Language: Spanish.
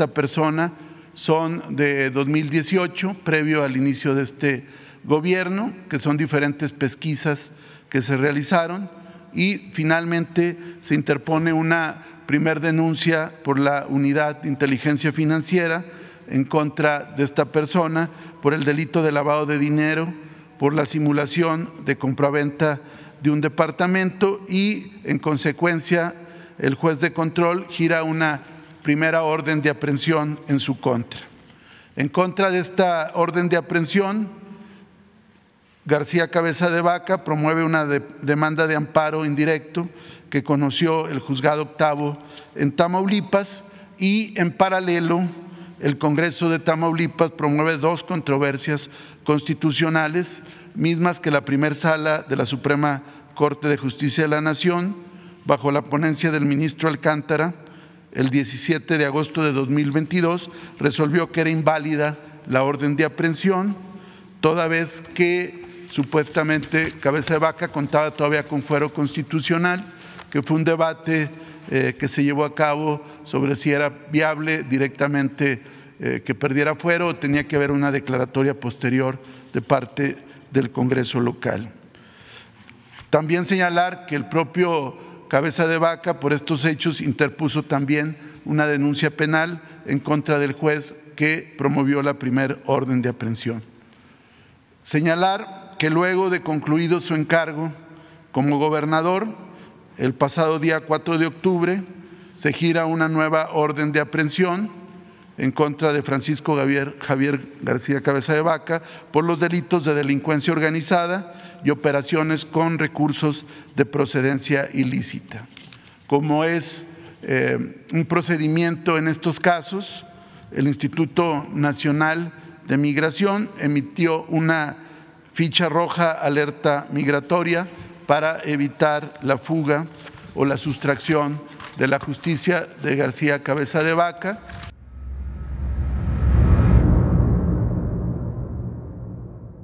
esta persona son de 2018, previo al inicio de este gobierno, que son diferentes pesquisas que se realizaron. Y finalmente se interpone una primer denuncia por la Unidad de Inteligencia Financiera en contra de esta persona por el delito de lavado de dinero, por la simulación de compraventa de un departamento y en consecuencia el juez de control gira una primera orden de aprehensión en su contra. En contra de esta orden de aprehensión, García Cabeza de Vaca promueve una demanda de amparo indirecto que conoció el juzgado octavo en Tamaulipas y en paralelo el Congreso de Tamaulipas promueve dos controversias constitucionales, mismas que la primera sala de la Suprema Corte de Justicia de la Nación, bajo la ponencia del ministro Alcántara, el 17 de agosto de 2022, resolvió que era inválida la orden de aprehensión, toda vez que supuestamente Cabeza de Vaca contaba todavía con fuero constitucional, que fue un debate eh, que se llevó a cabo sobre si era viable directamente eh, que perdiera fuero o tenía que haber una declaratoria posterior de parte del Congreso local. También señalar que el propio Cabeza de Vaca por estos hechos interpuso también una denuncia penal en contra del juez que promovió la primer orden de aprehensión. Señalar que luego de concluido su encargo como gobernador, el pasado día 4 de octubre se gira una nueva orden de aprehensión en contra de Francisco Javier, García Cabeza de Vaca por los delitos de delincuencia organizada y operaciones con recursos de procedencia ilícita. Como es eh, un procedimiento en estos casos, el Instituto Nacional de Migración emitió una ficha roja alerta migratoria para evitar la fuga o la sustracción de la justicia de García Cabeza de Vaca